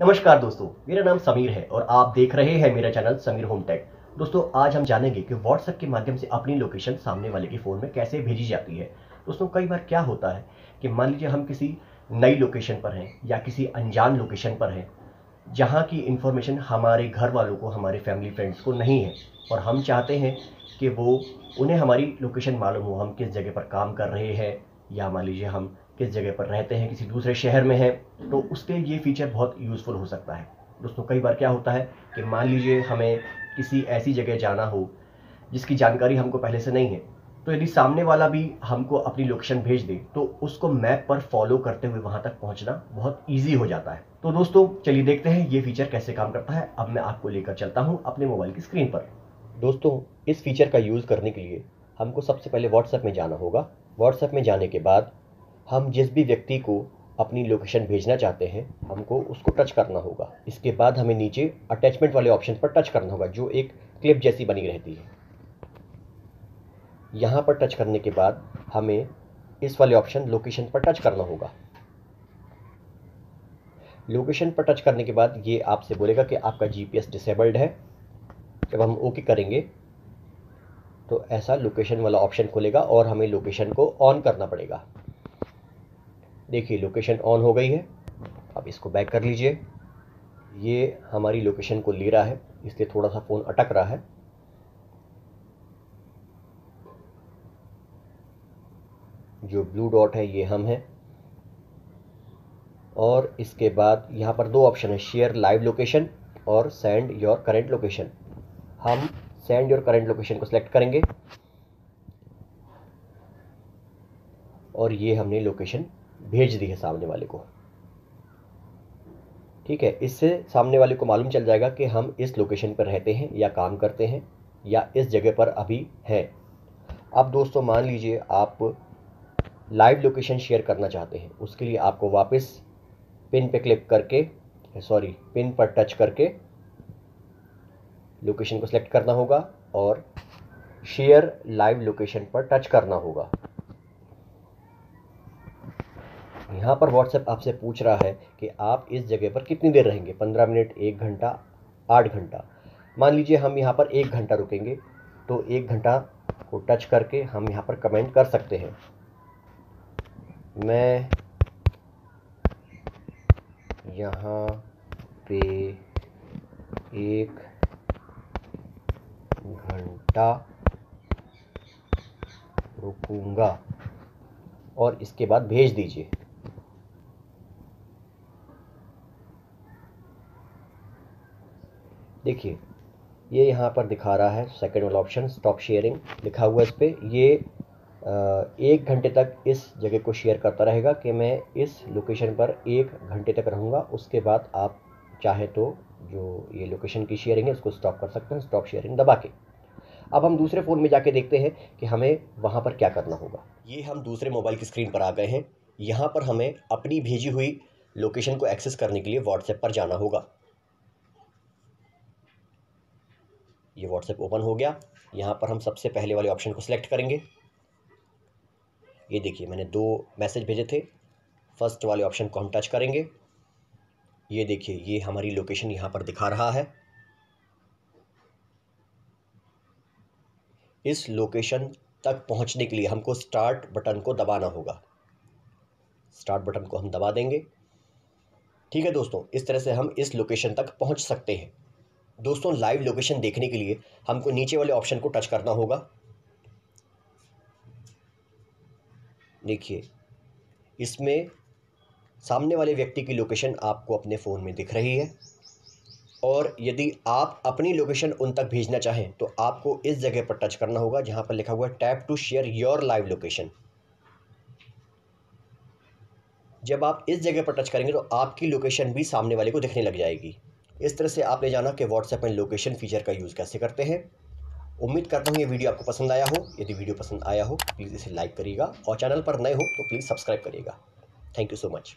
नमस्कार दोस्तों, मेरा नाम समीर है और आप देख रहे हैं मेरा चैनल समीर होम टेक। दोस्तों, आज हम जानेंगे कि व्हाट्सएप के माध्यम से अपनी लोकेशन सामने वाले के फ़ोन में कैसे भेजी जाती है। दोस्तों, कई बार क्या होता है कि मान लीजिए हम किसी नई लोकेशन पर हैं या किसी अनजान लोकेशन पर हैं, जहाँ की इन्फॉर्मेशन हमारे घर वालों को, हमारे फैमिली फ्रेंड्स को नहीं है और हम चाहते हैं कि वो, उन्हें हमारी लोकेशन मालूम हो, हम किस जगह पर काम कर रहे हैं या मान लीजिए हम किस जगह पर रहते हैं, किसी दूसरे शहर में है तो उसके ये फीचर बहुत यूज़फुल हो सकता है। दोस्तों, कई बार क्या होता है कि मान लीजिए हमें किसी ऐसी जगह जाना हो, जिसकी जानकारी हमको पहले से नहीं है तो यदि सामने वाला भी हमको अपनी लोकेशन भेज दे तो उसको मैप पर फॉलो करते हुए वहाँ तक पहुँचना बहुत ईजी हो जाता है। तो दोस्तों, चलिए देखते हैं ये फीचर कैसे काम करता है। अब मैं आपको लेकर चलता हूँ अपने मोबाइल की स्क्रीन पर। दोस्तों, इस फीचर का यूज़ करने के लिए हमको सबसे पहले व्हाट्सएप में जाना होगा। व्हाट्सएप में जाने के बाद हम जिस भी व्यक्ति को अपनी लोकेशन भेजना चाहते हैं, हमको उसको टच करना होगा। इसके बाद हमें नीचे अटैचमेंट वाले ऑप्शन पर टच करना होगा, जो एक क्लिप जैसी बनी रहती है। यहाँ पर टच करने के बाद हमें इस वाले ऑप्शन लोकेशन पर टच करना होगा। लोकेशन पर टच करने के बाद ये आपसे बोलेगा कि आपका जीपीएस डिसेबल्ड है। जब हम ओके करेंगे तो ऐसा लोकेशन वाला ऑप्शन खुलेगा और हमें लोकेशन को ऑन करना पड़ेगा। देखिए लोकेशन ऑन हो गई है। अब इसको बैक कर लीजिए। ये हमारी लोकेशन को ले रहा है, इसलिए थोड़ा सा फ़ोन अटक रहा है। जो ब्लू डॉट है, ये हम हैं। और इसके बाद यहाँ पर दो ऑप्शन है शेयर लाइव लोकेशन और सेंड योर करेंट लोकेशन हम सेंड योर करेंट लोकेशन को सिलेक्ट करेंगे। और ये हमने लोकेशन भेज दी है सामने वाले को। ठीक है, इससे सामने वाले को मालूम चल जाएगा कि हम इस लोकेशन पर रहते हैं या काम करते हैं या इस जगह पर अभी हैं। अब दोस्तों मान लीजिए आप लाइव लोकेशन शेयर करना चाहते हैं, उसके लिए आपको वापस पिन पे क्लिक करके सॉरी पिन पर टच करके लोकेशन को सिलेक्ट करना होगा और शेयर लाइव लोकेशन पर टच करना होगा। यहाँ पर व्हाट्सएप आपसे पूछ रहा है कि आप इस जगह पर कितनी देर रहेंगे? पंद्रह मिनट, एक घंटा, आठ घंटा। मान लीजिए हम यहाँ पर एक घंटा रुकेंगे तो एक घंटा को टच करके हम यहाँ पर कमेंट कर सकते हैं। मैं यहाँ पे एक घंटा रुकूँगा और इसके बाद भेज दीजिए। देखिए, ये यहाँ पर दिखा रहा है सेकेंड वाला ऑप्शन स्टॉप शेयरिंग लिखा हुआ इस पर ये एक घंटे तक इस जगह को शेयर करता रहेगा कि मैं इस लोकेशन पर एक घंटे तक रहूँगा, उसके बाद आप चाहे तो जो ये लोकेशन की शेयरिंग है इसको स्टॉप कर सकते हैं स्टॉप शेयरिंग दबा के। अब हम दूसरे फ़ोन में जाके देखते हैं कि हमें वहाँ पर क्या करना होगा। ये हम दूसरे मोबाइल की स्क्रीन पर आ गए हैं। यहाँ पर हमें अपनी भेजी हुई लोकेशन को एक्सेस करने के लिए व्हाट्सएप पर जाना होगा। ये व्हाट्सएप ओपन हो गया। यहाँ पर हम सबसे पहले वाले ऑप्शन को सिलेक्ट करेंगे। ये देखिए, मैंने दो मैसेज भेजे थे। फ़र्स्ट वाले ऑप्शन को हम टच करेंगे। ये देखिए, ये हमारी लोकेशन यहाँ पर दिखा रहा है। इस लोकेशन तक पहुँचने के लिए हमको स्टार्ट बटन को दबाना होगा। स्टार्ट बटन को हम दबा देंगे। ठीक है दोस्तों, इस तरह से हम इस लोकेशन तक पहुँच सकते हैं। दोस्तों लाइव लोकेशन देखने के लिए हमको नीचे वाले ऑप्शन को टच करना होगा। देखिए, इसमें सामने वाले व्यक्ति की लोकेशन आपको अपने फ़ोन में दिख रही है। और यदि आप अपनी लोकेशन उन तक भेजना चाहें तो आपको इस जगह पर टच करना होगा, जहाँ पर लिखा हुआ है tap to share your live location जब आप इस जगह पर टच करेंगे तो आपकी लोकेशन भी सामने वाले को दिखने लग जाएगी। इस तरह से आपने जाना कि व्हाट्सएप में लोकेशन फीचर का यूज़ कैसे करते हैं। उम्मीद करता हूँ ये वीडियो आपको पसंद आया हो। यदि वीडियो पसंद आया हो प्लीज़ इसे लाइक करिएगा। और चैनल पर नए हो तो प्लीज़ सब्सक्राइब करिएगा। Thank you so much